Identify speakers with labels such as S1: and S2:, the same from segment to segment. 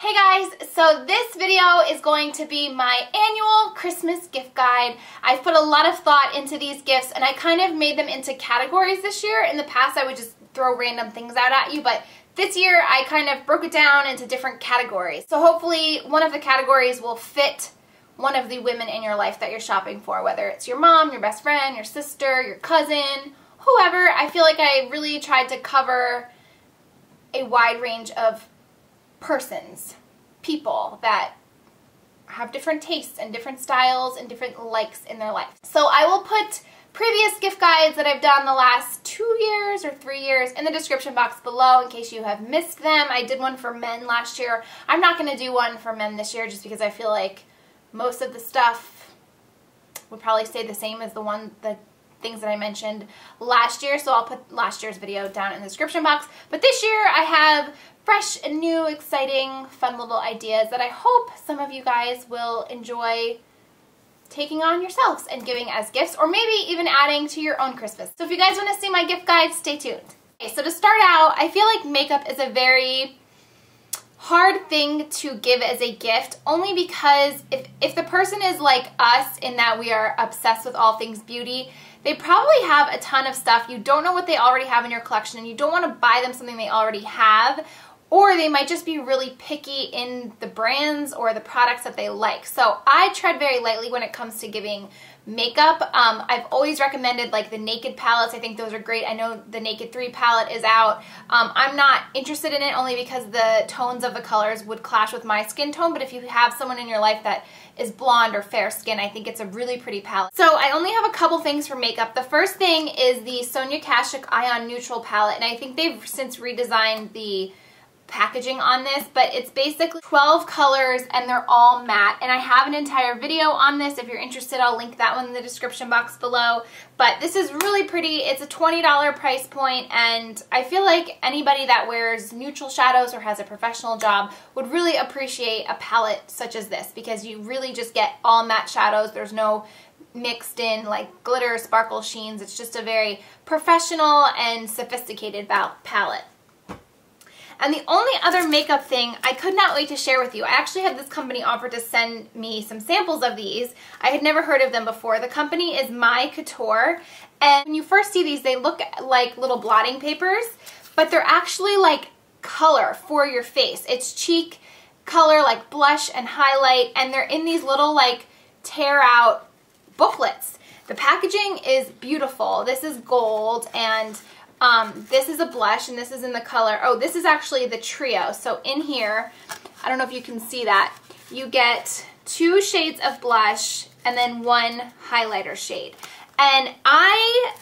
S1: Hey guys, so this video is going to be my annual Christmas gift guide. I've put a lot of thought into these gifts and I kind of made them into categories this year. In the past I would just throw random things out at you, but this year I kind of broke it down into different categories. So hopefully one of the categories will fit one of the women in your life that you're shopping for, whether it's your mom, your best friend, your sister, your cousin, whoever. I feel like I really tried to cover a wide range of persons, people that have different tastes and different styles and different likes in their life. So I will put previous gift guides that I've done the last two years or three years in the description box below in case you have missed them. I did one for men last year. I'm not going to do one for men this year just because I feel like most of the stuff would probably stay the same as the one the things that I mentioned last year. So I'll put last year's video down in the description box. But this year I have fresh and new, exciting, fun little ideas that I hope some of you guys will enjoy taking on yourselves and giving as gifts or maybe even adding to your own Christmas. So if you guys want to see my gift guide, stay tuned. Okay, so to start out, I feel like makeup is a very hard thing to give as a gift only because if, if the person is like us in that we are obsessed with all things beauty, they probably have a ton of stuff. You don't know what they already have in your collection and you don't want to buy them something they already have or they might just be really picky in the brands or the products that they like. So I tread very lightly when it comes to giving makeup. Um, I've always recommended like the Naked palettes. I think those are great. I know the Naked 3 palette is out. Um, I'm not interested in it only because the tones of the colors would clash with my skin tone, but if you have someone in your life that is blonde or fair skin, I think it's a really pretty palette. So I only have a couple things for makeup. The first thing is the Sonia Kashuk Eye on Neutral palette, and I think they've since redesigned the packaging on this, but it's basically 12 colors and they're all matte. And I have an entire video on this. If you're interested, I'll link that one in the description box below. But this is really pretty. It's a $20 price point and I feel like anybody that wears neutral shadows or has a professional job would really appreciate a palette such as this because you really just get all matte shadows. There's no mixed in like glitter, sparkle sheens. It's just a very professional and sophisticated palette. And the only other makeup thing I could not wait to share with you, I actually had this company offer to send me some samples of these. I had never heard of them before. The company is Mai Couture. And when you first see these, they look like little blotting papers, but they're actually like color for your face. It's cheek color, like blush and highlight, and they're in these little like tear out booklets. The packaging is beautiful. This is gold and um, this is a blush and this is in the color, oh, this is actually the trio. So in here, I don't know if you can see that, you get two shades of blush and then one highlighter shade. And I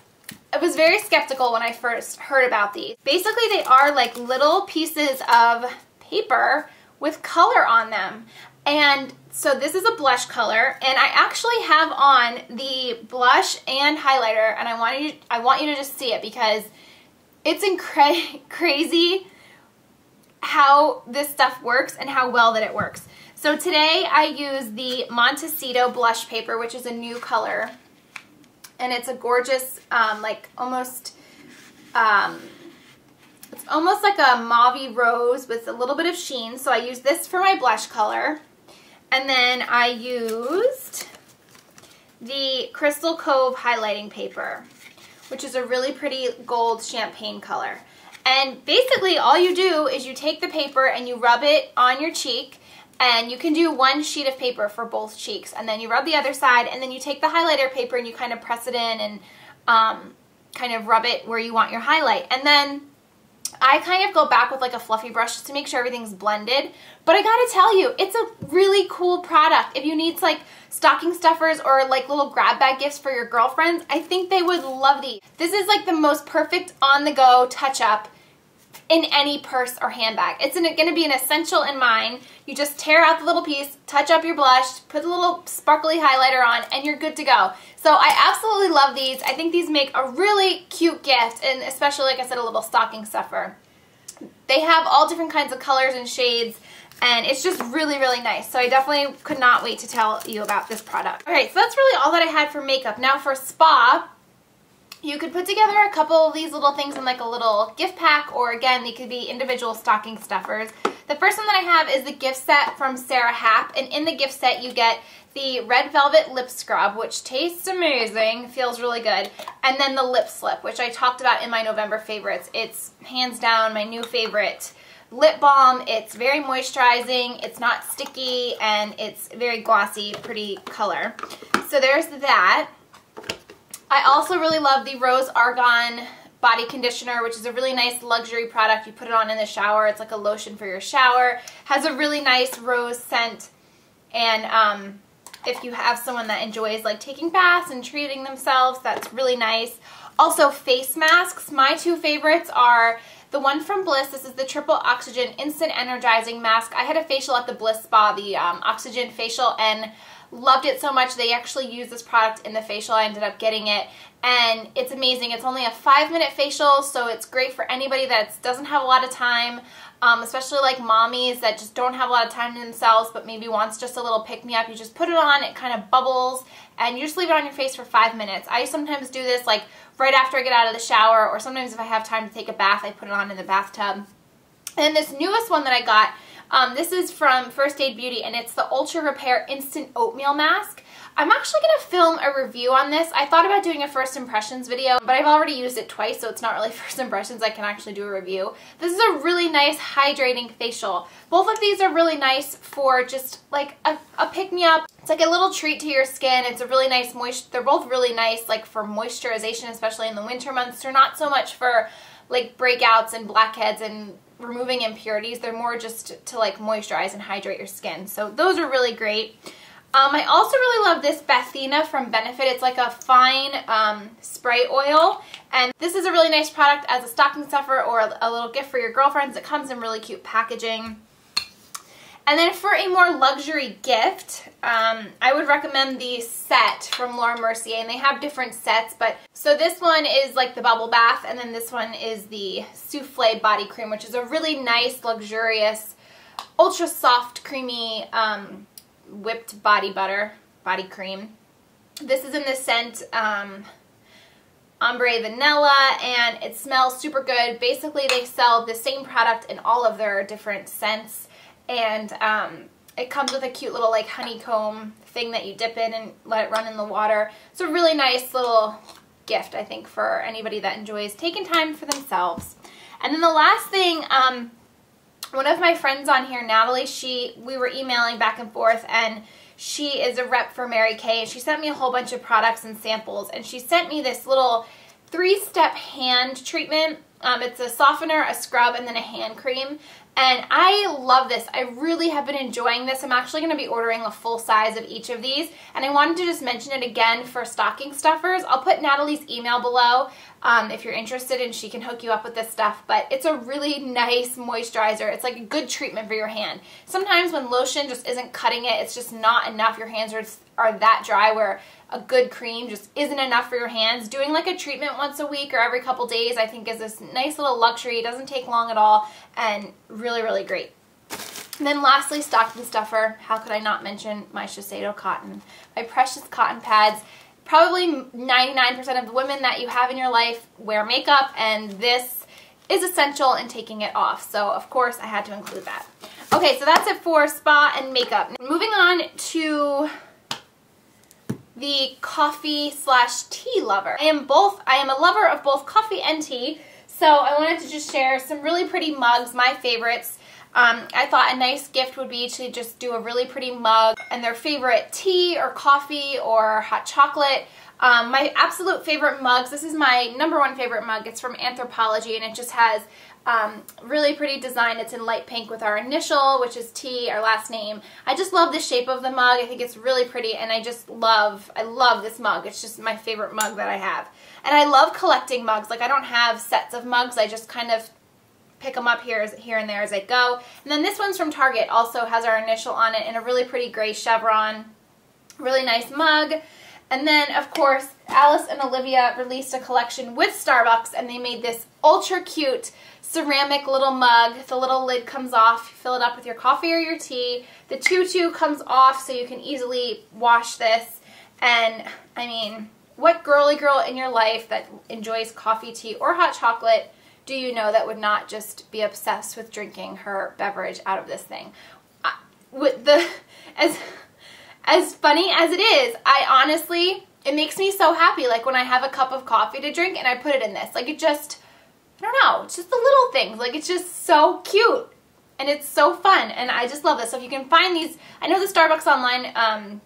S1: I was very skeptical when I first heard about these. Basically, they are like little pieces of paper with color on them. And so this is a blush color, and I actually have on the blush and highlighter, and I want you, I want you to just see it because it's crazy how this stuff works and how well that it works. So today I use the Montecito blush paper, which is a new color. And it's a gorgeous, um, like almost, um, it's almost like a mauve rose with a little bit of sheen. So I use this for my blush color. And then I used the Crystal Cove highlighting paper which is a really pretty gold champagne color. And basically all you do is you take the paper and you rub it on your cheek and you can do one sheet of paper for both cheeks and then you rub the other side and then you take the highlighter paper and you kind of press it in and um, kind of rub it where you want your highlight. And then I kind of go back with like a fluffy brush just to make sure everything's blended. But I gotta tell you, it's a really cool product. If you need like stocking stuffers or like little grab bag gifts for your girlfriends, I think they would love these. This is like the most perfect on-the-go touch-up in any purse or handbag. It's going to be an essential in mine. You just tear out the little piece, touch up your blush, put a little sparkly highlighter on, and you're good to go. So I absolutely love these. I think these make a really cute gift, and especially, like I said, a little stocking stuffer. They have all different kinds of colors and shades, and it's just really, really nice. So I definitely could not wait to tell you about this product. All right, so that's really all that I had for makeup. Now for spa, You could put together a couple of these little things in like a little gift pack or again, they could be individual stocking stuffers. The first one that I have is the gift set from Sara Happ and in the gift set you get the Red Velvet Lip Scrub, which tastes amazing, feels really good, and then the Lip Slip, which I talked about in my November favorites. It's hands down my new favorite lip balm. It's very moisturizing, it's not sticky, and it's very glossy, pretty color. So there's that. I also really love the Ro's Argan body conditioner, which is a really nice luxury product. You put it on in the shower. It's like a lotion for your shower. Has a really nice rose scent. And um, if you have someone that enjoys like taking baths and treating themselves, that's really nice. Also face masks. My two favorites are the one from Bliss, this is the Triple Oxygen Instant Energizing Mask. I had a facial at the Bliss Spa, the um, Oxygen Facial, and loved it so much. They actually use this product in the facial. I ended up getting it, and it's amazing. It's only a five-minute facial, so it's great for anybody that doesn't have a lot of time, um, especially like mommies that just don't have a lot of time to themselves, but maybe wants just a little pick-me-up. You just put it on, it kind of bubbles, and you just leave it on your face for five minutes. I sometimes do this like right after I get out of the shower, or sometimes if I have time to take a bath, I put it on in the bathtub. And this newest one that I got, um, this is from First Aid Beauty, and it's the Ultra Repair Instant Oatmeal Mask. I'm actually going to film a review on this. I thought about doing a first impressions video, but I've already used it twice, so it's not really first impressions. I can actually do a review. This is a really nice hydrating facial. Both of these are really nice for just like a, a pick-me-up. It's like a little treat to your skin. It's a really nice moisture. They're both really nice like for moisturization, especially in the winter months. They're not so much for like breakouts and blackheads and removing impurities. They're more just to like moisturize and hydrate your skin. So those are really great. Um, I also really love this Bathina from Benefit. It's like a fine um, spray oil. And this is a really nice product as a stocking stuffer or a little gift for your girlfriends. It comes in really cute packaging. And then for a more luxury gift, um, I would recommend the set from Laura Mercier. And they have different sets, but so this one is like the bubble bath, and then this one is the souffle body cream, which is a really nice, luxurious, ultra soft, creamy um, whipped body butter, body cream. This is in the scent um, Ambre Vanillé and it smells super good. Basically they sell the same product in all of their different scents and um, it comes with a cute little like honeycomb thing that you dip in and let it run in the water. It's a really nice little gift I think for anybody that enjoys taking time for themselves. And then the last thing, um, one of my friends on here, Natalie, she we were emailing back and forth and she is a rep for Mary Kay and she sent me a whole bunch of products and samples and she sent me this little three-step hand treatment. Um, it's a softener, a scrub, and then a hand cream. And I love this. I really have been enjoying this. I'm actually going to be ordering a full size of each of these. And I wanted to just mention it again for stocking stuffers. I'll put Natalie's email below um, if you're interested and she can hook you up with this stuff. But it's a really nice moisturizer. It's like a good treatment for your hand. Sometimes when lotion just isn't cutting it, it's just not enough. Your hands are, are that dry where a good cream just isn't enough for your hands. Doing like a treatment once a week or every couple days I think is this nice little luxury. It doesn't take long at all and really, really great. And then lastly, stocking stuffer. How could I not mention my Shiseido cotton? My precious cotton pads probably 99% of the women that you have in your life wear makeup and this is essential in taking it off. So of course I had to include that. Okay, so that's it for spa and makeup. Moving on to the coffee slash tea lover. I am both, I am a lover of both coffee and tea. So I wanted to just share some really pretty mugs, my favorites. Um, I thought a nice gift would be to just do a really pretty mug and their favorite tea or coffee or hot chocolate. Um, my absolute favorite mugs, this is my number one favorite mug. It's from Anthropologie and it just has um, really pretty design. It's in light pink with our initial, which is T, our last name. I just love the shape of the mug. I think it's really pretty and I just love, I love this mug. It's just my favorite mug that I have. And I love collecting mugs. Like I don't have sets of mugs. I just kind of pick them up here, here and there as I go. And then this one's from Target, also has our initial on it in a really pretty gray chevron. Really nice mug. And then, of course, Alice and Olivia released a collection with Starbucks, and they made this ultra cute ceramic little mug. The little lid comes off. fill it up with your coffee or your tea. The tutu comes off so you can easily wash this. And, I mean, what girly girl in your life that enjoys coffee, tea, or hot chocolate do you know that would not just be obsessed with drinking her beverage out of this thing? I, with the as as funny as it is, I honestly it makes me so happy like when I have a cup of coffee to drink and I put it in this. Like it just I don't know, it's just the little things. Like it's just so cute and it's so fun and I just love this. So if you can find these, I know the Starbucks online um,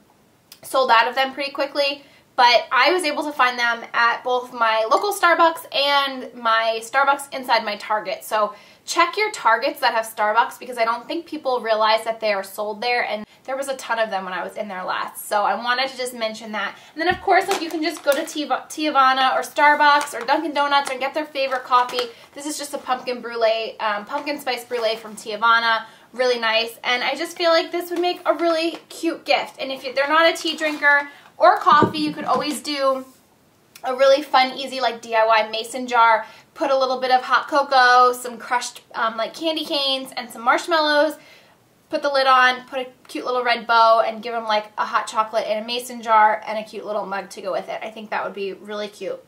S1: sold out of them pretty quickly, but I was able to find them at both my local Starbucks and my Starbucks inside my Target. So check your Targets that have Starbucks because I don't think people realize that they are sold there and there was a ton of them when I was in there last. So I wanted to just mention that. And then of course like you can just go to Teavana or Starbucks or Dunkin' Donuts and get their favorite coffee. This is just a pumpkin brulee, um, pumpkin spice brulee from Teavana really nice and I just feel like this would make a really cute gift and if they're not a tea drinker or coffee you could always do a really fun easy like DIY mason jar put a little bit of hot cocoa, some crushed um, like candy canes, and some marshmallows. Put the lid on, put a cute little red bow, and give them like a hot chocolate in a mason jar and a cute little mug to go with it. I think that would be really cute.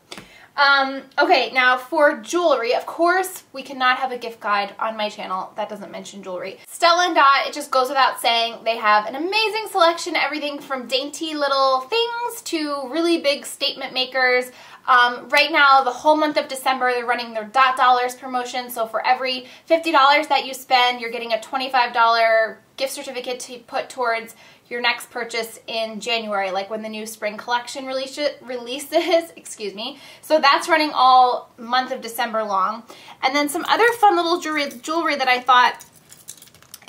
S1: Um, okay, now for jewelry, of course, we cannot have a gift guide on my channel that doesn't mention jewelry. Stella and Dot, it just goes without saying, they have an amazing selection, everything from dainty little things to really big statement makers. Um, right now, the whole month of December, they're running their Dot Dollars promotion. So for every $50 that you spend, you're getting a $25 gift certificate to put towards your next purchase in January, like when the new spring collection release releases, excuse me. So that's running all month of December long. And then some other fun little jewelry, jewelry that I thought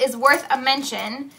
S1: is worth a mention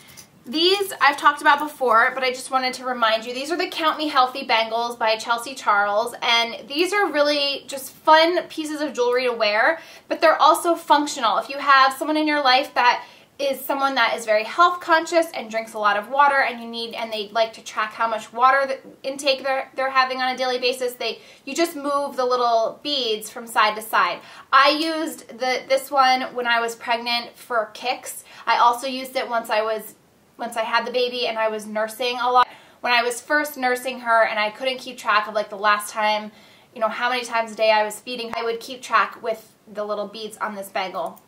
S1: these I've talked about before, but I just wanted to remind you. These are the Count Me Healthy bangles by Chelsea Charles, and these are really just fun pieces of jewelry to wear, but they're also functional. If you have someone in your life that is someone that is very health conscious and drinks a lot of water and you need and they like to track how much water intake they're, they're having on a daily basis they you just move the little beads from side to side i used the this one when i was pregnant for kicks i also used it once i was once I had the baby and I was nursing a lot. When I was first nursing her and I couldn't keep track of like the last time, you know, how many times a day I was feeding, I would keep track with the little beads on this bangle.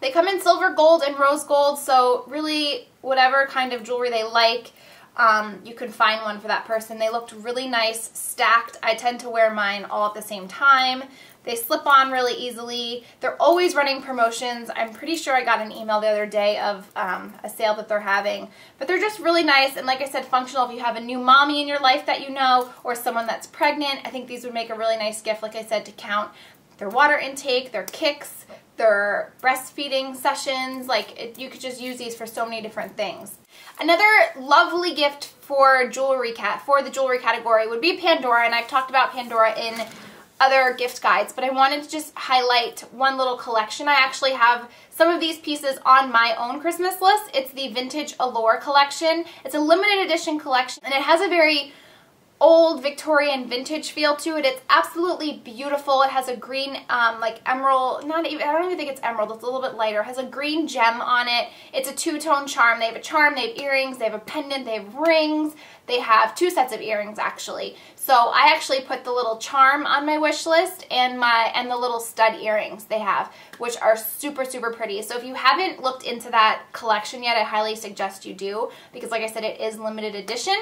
S1: They come in silver gold and rose gold, so really whatever kind of jewelry they like, um, you can find one for that person. They looked really nice, stacked. I tend to wear mine all at the same time. They slip on really easily. They're always running promotions. I'm pretty sure I got an email the other day of um, a sale that they're having. But they're just really nice and like I said, functional if you have a new mommy in your life that you know or someone that's pregnant. I think these would make a really nice gift, like I said, to count their water intake, their kicks, their breastfeeding sessions. Like it, you could just use these for so many different things. Another lovely gift for jewelry cat for the jewelry category would be Pandora, and I've talked about Pandora in other gift guides, but I wanted to just highlight one little collection. I actually have some of these pieces on my own Christmas list. It's the Vintage Allure collection. It's a limited edition collection, and it has a very old Victorian vintage feel to it. It's absolutely beautiful. It has a green, um, like emerald, not even, I don't even think it's emerald, it's a little bit lighter. It has a green gem on it. It's a two-tone charm. They have a charm, they have earrings, they have a pendant, they have rings. They have two sets of earrings actually. So I actually put the little charm on my wish list and my and the little stud earrings they have, which are super, super pretty. So if you haven't looked into that collection yet, I highly suggest you do because like I said, it is limited edition.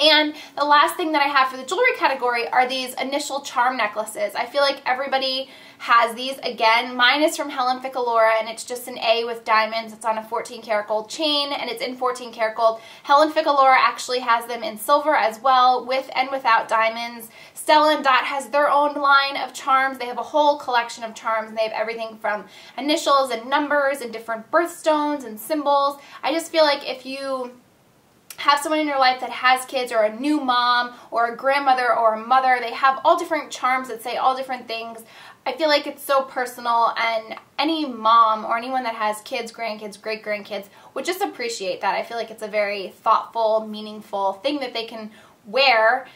S1: And the last thing that I have for the jewelry category are these initial charm necklaces. I feel like everybody has these. Again, mine is from Helen Ficalora and it's just an A with diamonds. It's on a 14 karat gold chain and it's in 14 karat gold. Helen Ficalora actually has them in silver as well with and without diamonds. Stella and Dot has their own line of charms. They have a whole collection of charms and they have everything from initials and numbers and different birthstones and symbols. I just feel like if you have someone in your life that has kids or a new mom or a grandmother or a mother. They have all different charms that say all different things. I feel like it's so personal and any mom or anyone that has kids, grandkids, great-grandkids would just appreciate that. I feel like it's a very thoughtful, meaningful thing that they can wear,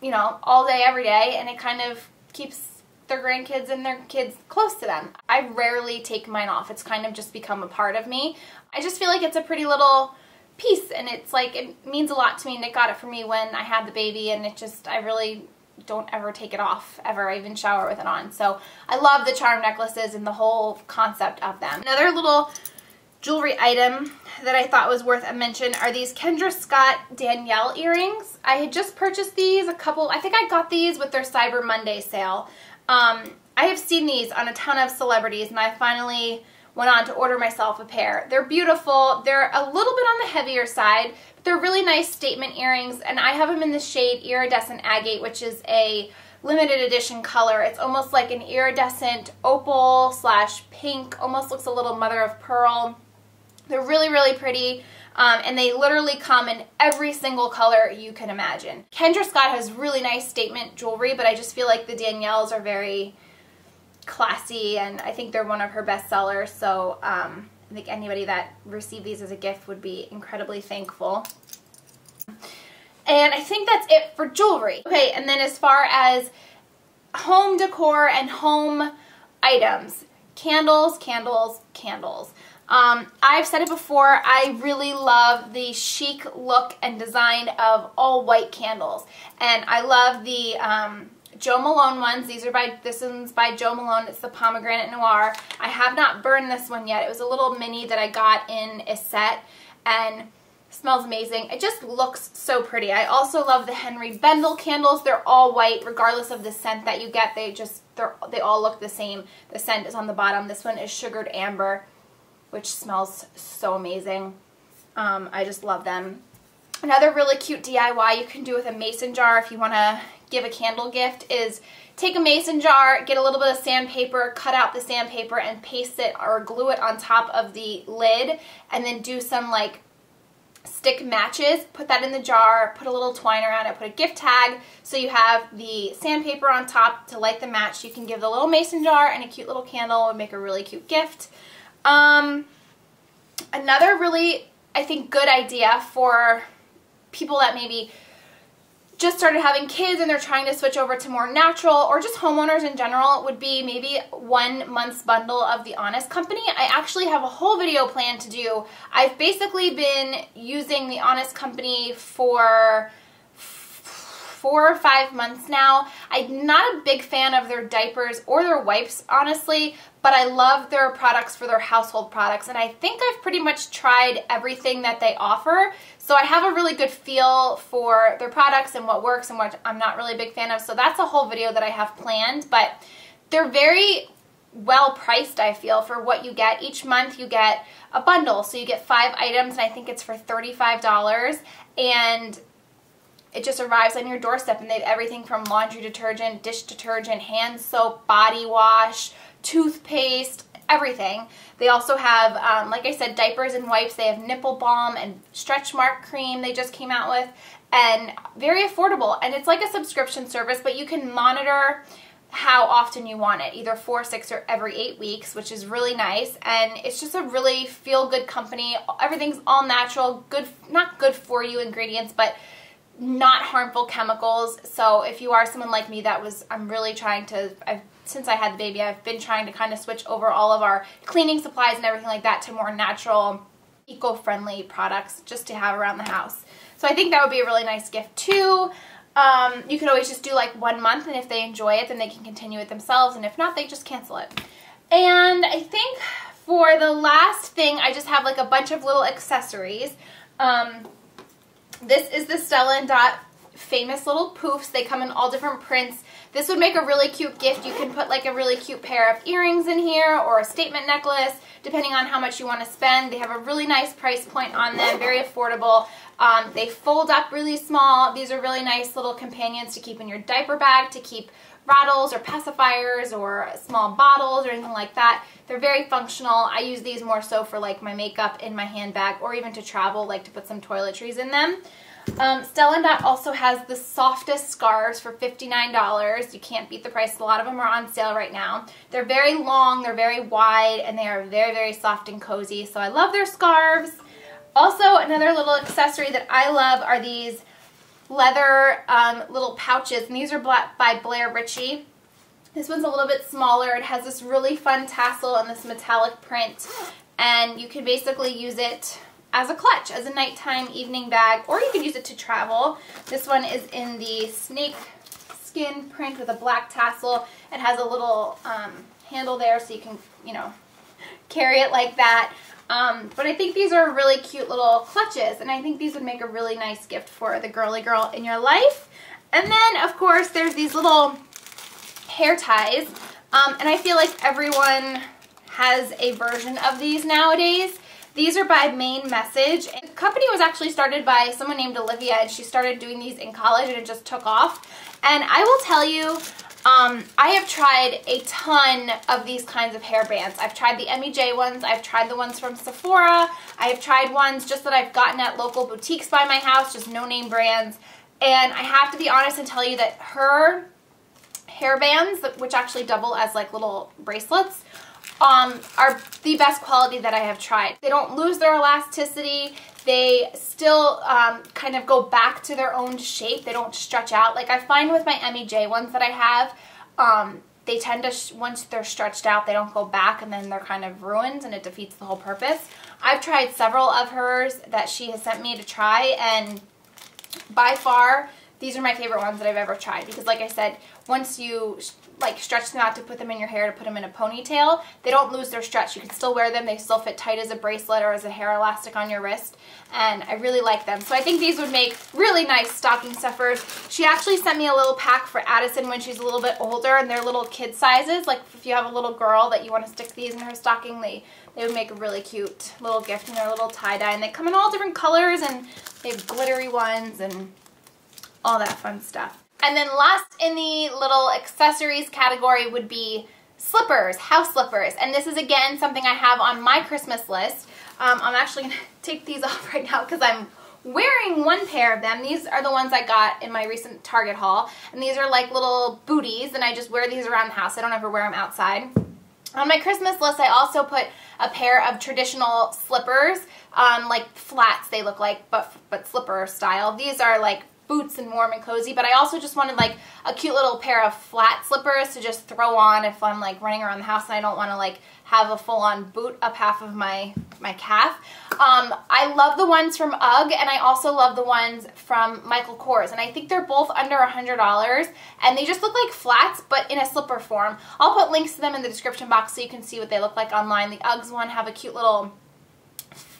S1: you know, all day, every day, and it kind of keeps their grandkids and their kids close to them. I rarely take mine off. It's kind of just become a part of me. I just feel like it's a pretty little piece and it's like it means a lot to me Nick got it for me when I had the baby and it just I really don't ever take it off ever. I even shower with it on. So I love the charm necklaces and the whole concept of them. Another little jewelry item that I thought was worth a mention are these Kendra Scott Danielle earrings. I had just purchased these a couple I think I got these with their Cyber Monday sale. Um, I have seen these on a ton of celebrities and I finally went on to order myself a pair. They're beautiful. They're a little bit on the heavier side, but they're really nice statement earrings, and I have them in the shade Iridescent Agate, which is a limited edition color. It's almost like an iridescent opal slash pink, almost looks a little mother of pearl. They're really, really pretty. Um, and they literally come in every single color you can imagine. Kendra Scott has really nice statement jewelry, but I just feel like the Danielles are very classy and I think they're one of her best sellers. So um, I think anybody that received these as a gift would be incredibly thankful. And I think that's it for jewelry. Okay, and then as far as home decor and home items, candles, candles, candles. Um, I've said it before, I really love the chic look and design of all white candles. And I love the um, Jo Malone ones. These are by, this one's by Jo Malone. It's the Pomegranate Noir. I have not burned this one yet. It was a little mini that I got in a set and smells amazing. It just looks so pretty. I also love the Henri Bendel candles. They're all white regardless of the scent that you get. They just, they're, they all look the same. The scent is on the bottom. This one is Sugared Amber, which smells so amazing. Um, I just love them. Another really cute DIY you can do with a mason jar if you want to give a candle gift is take a mason jar, get a little bit of sandpaper, cut out the sandpaper and paste it or glue it on top of the lid and then do some like stick matches, put that in the jar, put a little twine around it, put a gift tag so you have the sandpaper on top to light the match. You can give the little mason jar and a cute little candle and make a really cute gift. Um, another really, I think, good idea for people that maybe just started having kids and they're trying to switch over to more natural or just homeowners in general would be maybe one month's bundle of the Honest Company. I actually have a whole video plan to do. I've basically been using the Honest Company for four or five months now. I'm not a big fan of their diapers or their wipes, honestly, but I love their products for their household products, and I think I've pretty much tried everything that they offer. So I have a really good feel for their products and what works and what I'm not really a big fan of. So that's a whole video that I have planned, but they're very well priced, I feel, for what you get. Each month you get a bundle. So you get five items, and I think it's for $35. And it just arrives on your doorstep and they have everything from laundry detergent, dish detergent, hand soap, body wash, toothpaste, everything. They also have, um, like I said, diapers and wipes. They have nipple balm and stretch mark cream they just came out with and very affordable. And it's like a subscription service, but you can monitor how often you want it, either four, six, or every eight weeks, which is really nice. And it's just a really feel-good company. Everything's all natural, good, not good for you ingredients, but not harmful chemicals. So if you are someone like me that was, I'm really trying to, I've, since I had the baby, I've been trying to kind of switch over all of our cleaning supplies and everything like that to more natural, eco-friendly products just to have around the house. So I think that would be a really nice gift too. Um, you could always just do like one month and if they enjoy it then they can continue it themselves and if not they just cancel it. And I think for the last thing I just have like a bunch of little accessories. Um, this is the Stella & Dot famous little poofs. They come in all different prints. This would make a really cute gift. You can put like a really cute pair of earrings in here or a statement necklace, depending on how much you want to spend. They have a really nice price point on them, very affordable. Um, they fold up really small. These are really nice little companions to keep in your diaper bag, to keep rattles or pacifiers or small bottles or anything like that. They're very functional. I use these more so for like my makeup in my handbag or even to travel, like to put some toiletries in them. Um, also has the softest scarves for $59. You can't beat the price. A lot of them are on sale right now. They're very long, they're very wide, and they are very, very soft and cozy. So I love their scarves. Also, another little accessory that I love are these leather um, little pouches, and these are by Blair Ritchey. This one's a little bit smaller. It has this really fun tassel and this metallic print, and you can basically use it as a clutch, as a nighttime evening bag, or you could use it to travel. This one is in the snake skin print with a black tassel. It has a little um, handle there so you can, you know, carry it like that. Um, but I think these are really cute little clutches, and I think these would make a really nice gift for the girly girl in your life. And then, of course, there's these little hair ties, um, and I feel like everyone has a version of these nowadays. These are by Mane Message. The company was actually started by someone named Olivia, and she started doing these in college, and it just took off. And I will tell you, um, I have tried a ton of these kinds of hair bands. I've tried the Emi-Jay ones, I've tried the ones from Sephora, I've tried ones just that I've gotten at local boutiques by my house, just no-name brands. And I have to be honest and tell you that her hair bands, which actually double as like little bracelets, um, are the best quality that I have tried. They don't lose their elasticity. They still um, kind of go back to their own shape. They don't stretch out. Like I find with my Emi-Jay ones that I have, um, they tend to, once they're stretched out, they don't go back and then they're kind of ruined and it defeats the whole purpose. I've tried several of hers that she has sent me to try and by far, these are my favorite ones that I've ever tried because like I said, once you like stretch them out to put them in your hair to put them in a ponytail, they don't lose their stretch. You can still wear them. They still fit tight as a bracelet or as a hair elastic on your wrist. And I really like them. So I think these would make really nice stocking stuffers. She actually sent me a little pack for Addison when she's a little bit older and they're little kid sizes. Like if you have a little girl that you want to stick these in her stocking, they, they would make a really cute little gift and they're little tie-dye. And they come in all different colors and they have glittery ones and all that fun stuff. And then last in the little accessories category would be slippers, house slippers. And this is again something I have on my Christmas list. Um, I'm actually going to take these off right now because I'm wearing one pair of them. These are the ones I got in my recent Target haul. And these are like little booties and I just wear these around the house. I don't ever wear them outside. On my Christmas list, I also put a pair of traditional slippers, um, like flats they look like, but, but slipper style. These are like boots and warm and cozy, but I also just wanted like a cute little pair of flat slippers to just throw on if I'm like running around the house and I don't want to like have a full-on boot up half of my, my calf. Um, I love the ones from UGG and I also love the ones from Michael Kors and I think they're both under a $100 and they just look like flats but in a slipper form. I'll put links to them in the description box so you can see what they look like online. The UGGs one have a cute little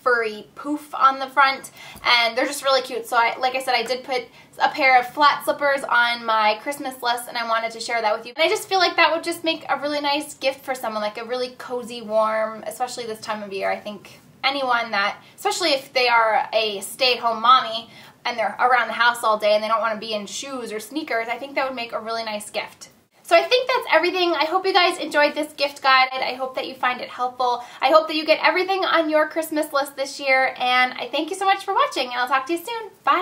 S1: furry poof on the front and they're just really cute. So I like I said I did put a pair of flat slippers on my Christmas list and I wanted to share that with you. And I just feel like that would just make a really nice gift for someone like a really cozy warm especially this time of year. I think anyone that especially if they are a stay-at-home mommy and they're around the house all day and they don't want to be in shoes or sneakers I think that would make a really nice gift so I think that's everything. I hope you guys enjoyed this gift guide. I hope that you find it helpful. I hope that you get everything on your Christmas list this year. And I thank you so much for watching. And I'll talk to you soon. Bye.